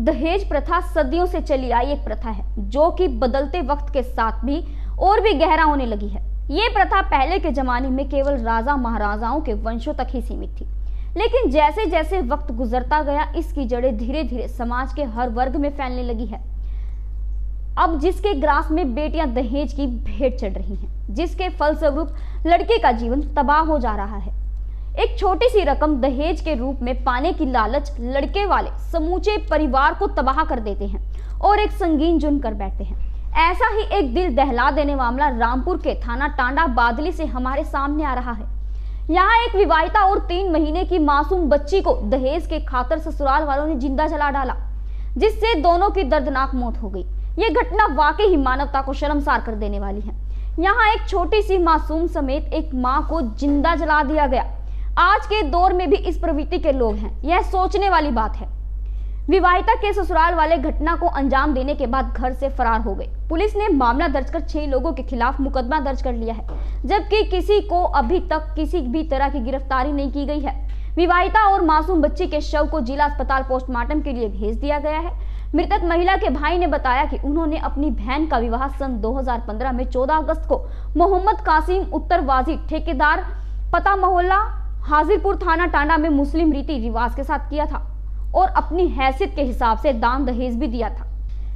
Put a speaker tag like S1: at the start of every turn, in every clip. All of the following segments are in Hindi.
S1: दहेज प्रथा सदियों से चली आई एक प्रथा है, जो कि बदलते वक्त के साथ भी और भी गहरा होने लगी है। ये प्रथा पहले के जमाने में केवल राजा महाराजाओं के वंशों तक ही सीमित थी। लेकिन जैसे जैसे वक्त गुजरता गया, इसकी जड़ें धीरे धीरे समाज के हर वर्ग में फैलने लगी है। अब जिसके ग्रास में बेटियाँ दहेज की भेंट चढ़ रही हैं, जिसके फलस्वरूप लड़के का जीवन तबाह हो जा रहा है एक छोटी सी रकम दहेज के रूप में पाने की लालच लड़के वाले समूचे परिवार को तबाह कर देते हैं और एक संगीन जुन कर बैठते हैं। ऐसा ही एक दिल दहला देने मामला रामपुर के थाना टांडा बादली से हमारे सामने आ रहा है। यहाँ एक विवाहिता और तीन महीने की मासूम बच्ची को दहेज के खातर ससुराल वालों ने ज़िंदा जला डाला, जिससे दोनों की दर्दनाक मौत हो गई। ये घटना वाकई ही मानवता को शर्मसार कर देने वाली है। यहाँ एक छोटी सी मासूम समेत एक माँ को ज़िंदा जला दिया गया। आज के दौर में भी इस प्रवृत्ति के लोग हैं। यह सोचने वाली बात है। विवाहिता के ससुराल वाले घटना को अंजाम देने के बाद घर से फरार हो गए। पुलिस ने मामला दर्ज कर छह लोगों के खिलाफ मुकदमा दर्ज कर लिया है, जबकि किसी को अभी तक किसी भी तरह की गिरफ्तारी नहीं की गई है। विवाहिता और मासूम बच्ची के शव को जिला अस्पताल पोस्टमार्टम के लिए भेज दिया गया है। मृतक महिला के भाई ने बताया कि उन्होंने अपनी बहन का विवाह सन 2015 में 14 अगस्त को मोहम्मद कासिम उत्तरवाजी ठेकेदार पता मोहल्ला हाजिरपुर थाना टांडा में मुस्लिम रीति रिवाज के साथ किया था और अपनी हैसियत के हिसाब से दान दहेज भी दिया था।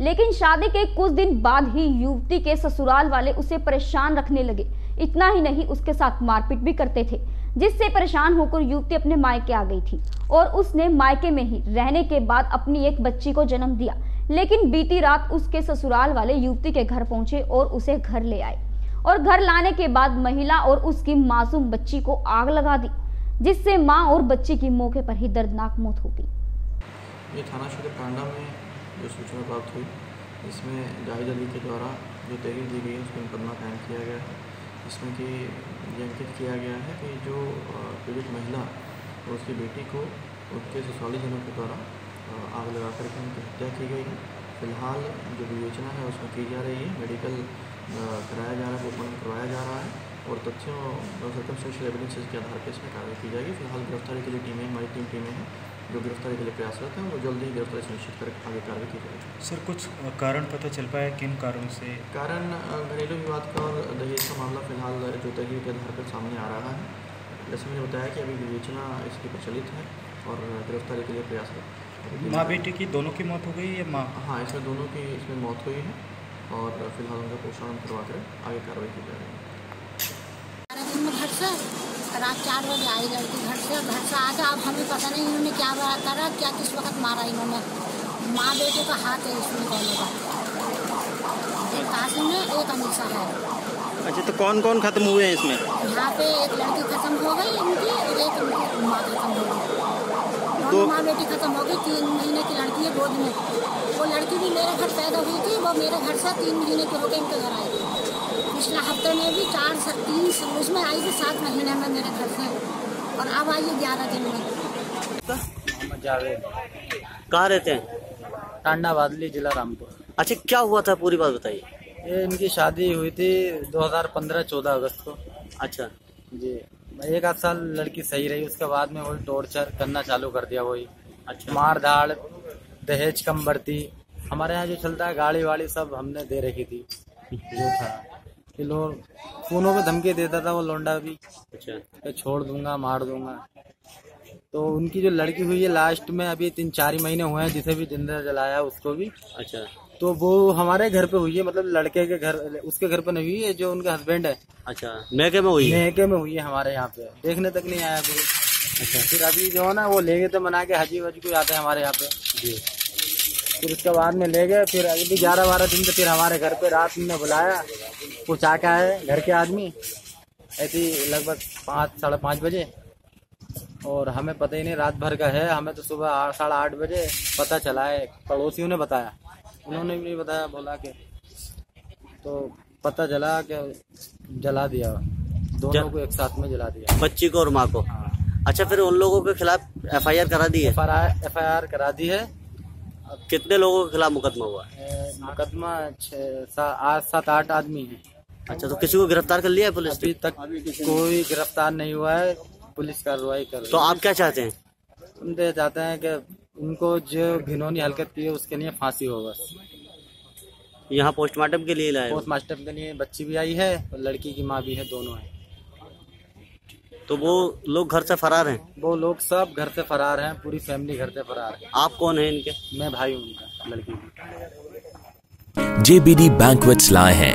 S1: लेकिन शादी के कुछ दिन बाद ही युवती के ससुराल वाले उसे परेशान रखने लगे। इतना ही नहीं, उसके साथ मारपीट भी करते थे, जिससे परेशान होकर युवती अपने मायके आ गई थी और उसने मायके में ही रहने के बाद अपनी एक बच्ची को जन्म दिया। लेकिन बीती रात उसके ससुराल वाले युवती के घर पहुँचे और उसे घर ले आए और घर लाने के बाद महिला और उसकी मासूम बच्ची को आग लगा दी। जिससे माँ और बच्चे की मौके पर ही दर्दनाक मौत हो गई।
S2: ये थाना क्षेत्र टांडा में जो सूचना प्राप्त हुई, इसमें जाहिद अली के द्वारा जो तहरीर दी गई है उसमें मुकदमा कायम किया गया है। इसमें कि अंकित किया गया है कि जो पीड़ित महिला और उसकी बेटी को उसके ससुराली जनों के द्वारा आग लगा करके उनकी हत्या की गई है। फ़िलहाल जो विवेचना है, उसमें की जा रही है। मेडिकल कराया जा रहा है पोस्टमार्टम करवाया जा रहा है। और तथ्यों सर्कमस्टेंशियल एविडेंसेज के आधार पर इसमें कार्रवाई की जाएगी। फ़िलहाल गिरफ्तारी के लिए टीमें हमारी तीन टीमें हैं जो गिरफ्तारी के लिए प्रयासरत हैं वो जल्द ही गिरफ्तारी सुनिश्चित कर आगे कार्रवाई की जाएगी।
S3: सर कुछ कारण पता चल पाया किन कारणों से?
S2: कारण घरेलू विवाद का और दहेज का मामला फ़िलहाल जो के आधार पर सामने आ रहा है। जैसे मैंने बताया कि अभी विवेचना इसकी प्रचलित है और गिरफ्तारी के लिए प्रयासरत
S3: माँ बेटी की दोनों की मौत हो गई या माँ?
S2: हाँ इसमें दोनों की इसमें मौत हुई है और फ़िलहाल उनका पोस्टमार्टम करवा कर आगे कार्रवाई की जा रही है।
S4: घर से? रात चार बजे आई लड़की घर से घर से आके अब हमें पता नहीं इन्होंने क्या करा क्या किस वक्त मारा इन्होंने। माँ बेटे का हाथ है इसमें दोनों का। एक कासिम है एक अनिशा है।
S5: अच्छा तो कौन कौन खत्म हुए हैं इसमें?
S4: यहाँ पे एक लड़की खत्म हो गई इनकी और एक माँ खत्म हो गई।
S5: दो
S4: माँ बेटी खत्म हो गई तीन महीने की लड़की है गोद में। वो लड़की भी मेरे घर पैदा हुई थी वो मेरे घर से तीन महीने की होकर इनके घर आई थी। पिछले हफ़्ते में भी चार तीन उसमें आई थी सात महीने में मेरे घर से। और अब आई है ग्यारह दिन में।
S6: जावेद
S5: कहाँ रहते हैं?
S6: टांडा बादली जिला रामपुर।
S5: अच्छा क्या हुआ था? पूरी बात बताइए।
S6: ये इनकी शादी हुई थी 2015-14 अगस्त को।
S5: अच्छा।
S6: जी। एक आध साल लड़की सही रही उसके बाद में वही टॉर्चर करना चालू कर दिया वही।
S5: अच्छा।
S6: मार धाड़ दहेज कम बढ़ती। हमारे यहाँ जो चलता है गाड़ी वाड़ी सब हमने दे रखी थी। जो था। कि लोग फोनों पे धमकी देता था वो लौंडा भी।
S5: अच्छा।
S6: कि छोड़ दूँगा मार दूँगा। तो उनकी जो लड़की हुई है लास्ट में अभी तीन चार ही महीने हुए हैं जिसे भी ज़िंदा जलाया उसको भी।
S5: अच्छा।
S6: तो वो हमारे घर पे हुई है मतलब लड़के के घर उसके घर पे नहीं हुई है जो उनके हस्बैंड है।
S5: अच्छा। मैके में हुई है?
S6: नेके में हुई है हमारे यहाँ पे। देखने तक नहीं आया कोई। अच्छा। फिर अभी जो है ना वो ले गए थे मना के हाजी वाजी को आते हैं हमारे यहाँ पे।
S5: जी।
S6: फिर उसके बाद में ले गए फिर अभी ग्यारह बारह दिन से फिर हमारे घर पे रात में बुलाया। कुछ आके आए घर के आदमी। ऐसी लगभग पाँच साढ़े पाँच बजे। और हमें पता ही नहीं रात भर का है। हमें तो सुबह आठ साढ़े आठ बजे पता चला है। पड़ोसियों ने बताया। उन्होंने भी नहीं बताया बोला के तो पता चला कि जला दिया। दोनों को एक साथ में जला दिया।
S5: बच्ची को और माँ को?
S6: हाँ।
S5: अच्छा फिर उन लोगों के खिलाफ एफआईआर करा दी है?
S6: एफ़ आई आर करा दी है।
S5: कितने लोगों के खिलाफ मुकदमा हुआ है?
S6: मुकदमा छः आठ सात आठ आदमी है।
S5: अच्छा तो किसी को गिरफ़्तार कर लिया है पुलिस
S6: अभी तक कोई गिरफ़्तार नहीं हुआ है पुलिस कार्रवाई कर रही
S5: तो आप क्या चाहते हैं?
S6: हम तो चाहते हैं कि उनको जो घिनौनी हरकत की है उसके लिए फांसी हो बस।
S5: यहाँ पोस्टमार्टम के लिए लाए?
S6: पोस्टमास्टर के लिए बच्ची भी आई है और लड़की की माँ भी है दोनों है।
S5: तो वो लोग घर से फरार हैं?
S6: वो लोग सब घर से फरार हैं पूरी फैमिली घर से फरार है।
S5: आप कौन है इनके?
S6: मैं भाई हूँ उनका लड़की की
S7: JBD Banquets lie हैं।